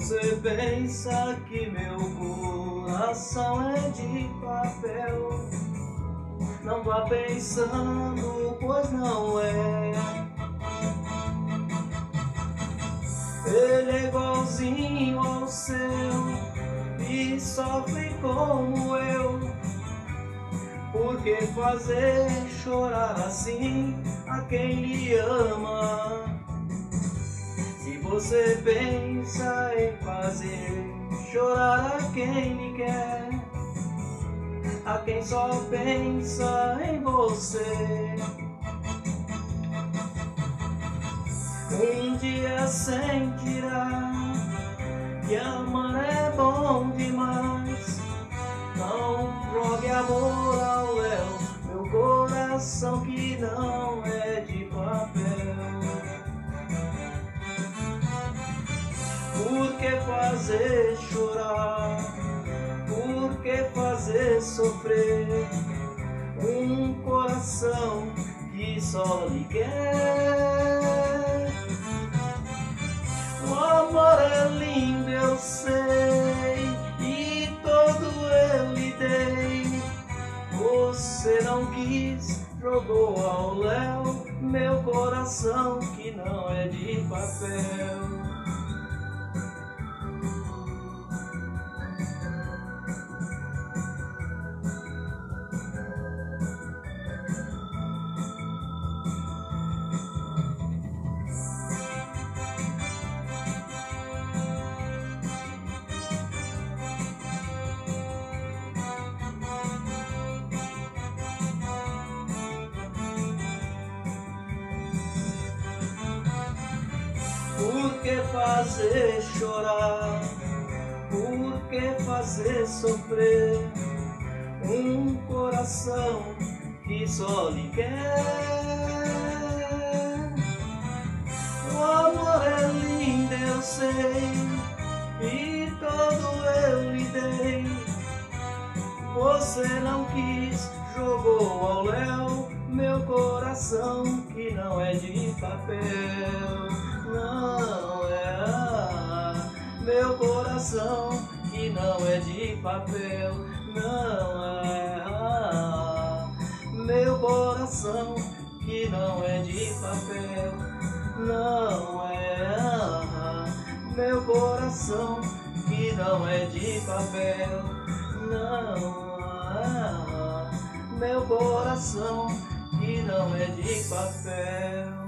você pensa que meu coração é de papel, não vá pensando, pois não é. Ele é igualzinho ao seu e sofre como eu. Por que fazer chorar assim a quem lhe ama? Você pensa em fazer chorar a quem lhe quer, a quem só pensa em você. Um dia sentirá que amar é bom que fazer chorar? Por que fazer sofrer? Um coração que só lhe quer. O amor é lindo, eu sei, e todo eu dei. Você não quis, jogou ao léu meu coração que não é de papel. Por que fazer chorar? Por que fazer sofrer? Um coração que só lhe quer. O amor é lindo, eu sei, e todo eu lhe dei. Você não quis, jogou ao léu meu coração que não é de papel. Coração que não é de papel. Não é meu coração que não é de papel. Não é meu coração que não é de papel. Não ah, meu coração que não é de papel.